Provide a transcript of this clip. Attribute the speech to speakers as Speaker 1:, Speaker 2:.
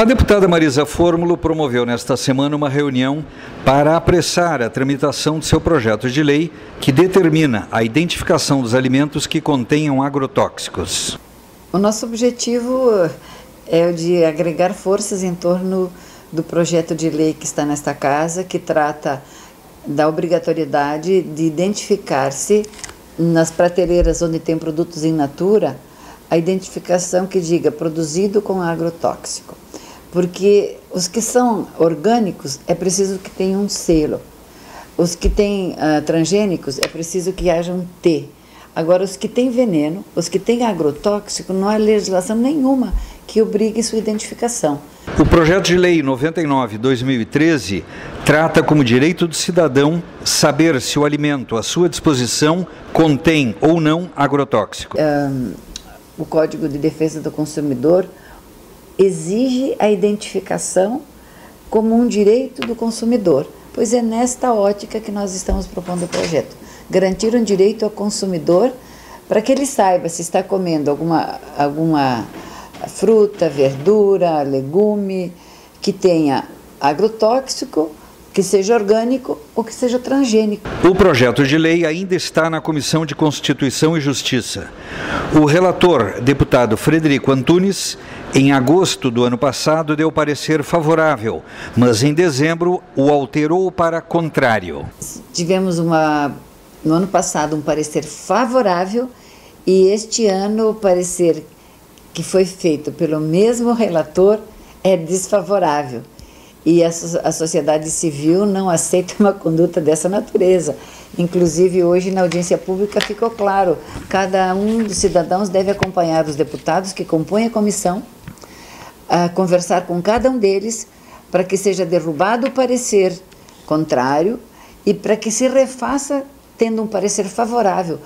Speaker 1: A deputada Marisa Fórmulo promoveu nesta semana uma reunião para apressar a tramitação de seu projeto de lei que determina a identificação dos alimentos que contenham agrotóxicos.
Speaker 2: O nosso objetivo é o de agregar forças em torno do projeto de lei que está nesta casa, que trata da obrigatoriedade de identificar-se nas prateleiras onde tem produtos in natura, a identificação que diga produzido com agrotóxico. Porque os que são orgânicos é preciso que tenham um selo. Os que têm uh, transgênicos é preciso que haja um T. Agora, os que têm veneno, os que têm agrotóxico, não há legislação nenhuma que obrigue sua identificação.
Speaker 1: O projeto de lei 99/2013 trata como direito do cidadão saber se o alimento à sua disposição contém ou não agrotóxico. Um,
Speaker 2: o Código de Defesa do Consumidor exige a identificação como um direito do consumidor, pois é nesta ótica que nós estamos propondo o projeto. Garantir um direito ao consumidor para que ele saiba se está comendo alguma, alguma fruta, verdura, legume que tenha agrotóxico que seja orgânico ou que seja transgênico.
Speaker 1: O projeto de lei ainda está na Comissão de Constituição e Justiça. O relator, deputado Frederico Antunes, em agosto do ano passado deu parecer favorável, mas em dezembro o alterou para contrário.
Speaker 2: Tivemos uma no ano passado um parecer favorável e este ano o parecer que foi feito pelo mesmo relator é desfavorável e a, a sociedade civil não aceita uma conduta dessa natureza. Inclusive, hoje na audiência pública ficou claro: cada um dos cidadãos deve acompanhar os deputados que compõem a comissão, a conversar com cada um deles para que seja derrubado o parecer contrário e para que se refaça tendo um parecer favorável.